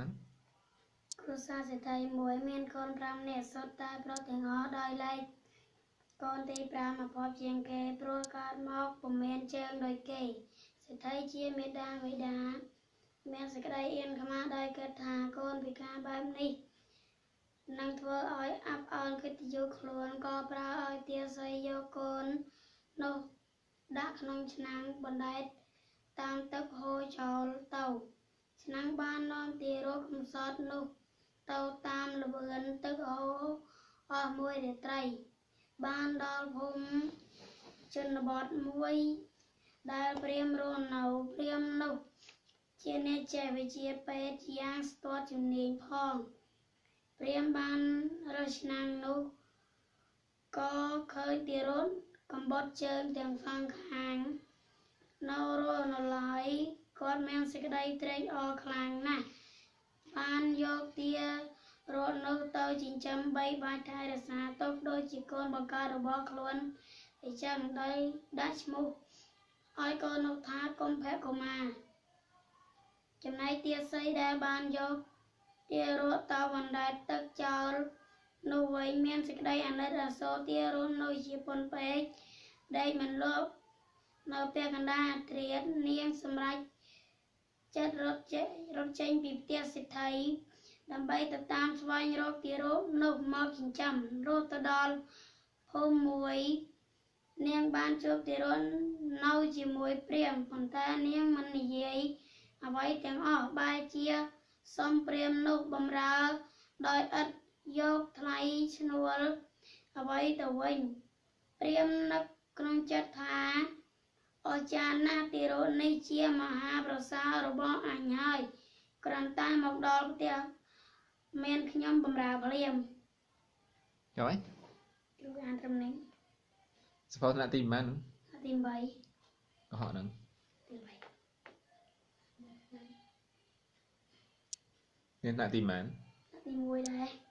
ហ្នឹងគ្រួសារសេដ្ឋីមួយមានកូន5នាក់សុទ្ធតែប្រុសទាំងអស់ដោយឡែកកូនទី5អភ័ព្វជាងគេព្រោះកើតមកពុំមានជើងដូចគេសេដ្ឋីជាមេដាបិតាមានសេចក្តីអៀនខ្មាស់ដោយគិតថាកូនពិការបែបនេះនឹងធ្វើឲ្យអាប់អន់កិត្តិយសខ្លួនក៏ប្រើឲ្យទាស័យយកកូននោះដាក់ក្នុងឆ្នាំងបណ្ដែតតាមទឹកហូរចោលទៅ ឆ្នាំងបាននាំទារកកំសត់នោះ ទៅតាមល្បឿនទឹកហូរអស់មួយរាត្រី បានដល់ភូមិជនបទមួយ ដែលព្រាមរស់នៅព្រាមនោះ ជាអ្នកចេះវិជ្ជាពេទ្យយ៉ាងស្ទាត់ជំនាញផងព្រាមបានរើសឆ្នាំងនោះក៏ឃើញទារត់កំបត់ជើងទាំងសងខាងនៅរស់នៅឡើយ គាត់មានសេចក្តីត្រេកអរខ្លាំងណាស់បានយកទារត់នោះទៅចិញ្ចឹមបីបាច់ថែរក្សាទុកដូចជាកូនបង្កើតរបស់ខ្លួនអញ្ចឹងដោយដាក់ឈ្មោះឲ្យកូននោះថាកុំភៈកុមារចំណែកទាស័យដែលបានយកទារត់ទៅបណ្ដែតទឹកចោលនោះវិញមានសេចក្តីអាណិតអាសូរទារត់នៅជាពុនពេកដេកមិនលប់នៅផ្ទះកណ្ដាលអត្រាតនាងសម្រេច ចិត្តរត់ចេញរត់ចេញពីផ្ទះសិទ្ធិដើម្បីទៅតាមស្វែងរកទារកនោះមកចិញ្ចឹមរត់ទៅដល់ភូមិមួយនាងបានជួបទារកនៅជាមួយព្រាមប៉ុន្តែនាងមិននិយាយអ្វីទាំងអស់បែរជាសំព្រាមនោះបំរើដោយឥតយកថ្លៃឈ្នួលអ្វីទៅវិញព្រាមនឹកក្នុងចិត្តថា អស្ចារ្យណាស់ទារកនេះជាមហាប្រសើររបស់អញហើយគ្រាន់តែមកដល់ផ្ទះមានខ្ញុំបំរើភ្លាមចុះអីគ្រូអានត្រឹមនេះសភៅថ្នាក់ទីប៉ុន្មានហ្នឹងទី8កុហកហ្នឹងទី8មានថ្នាក់ទីប៉ុន្មានទី1ដែរ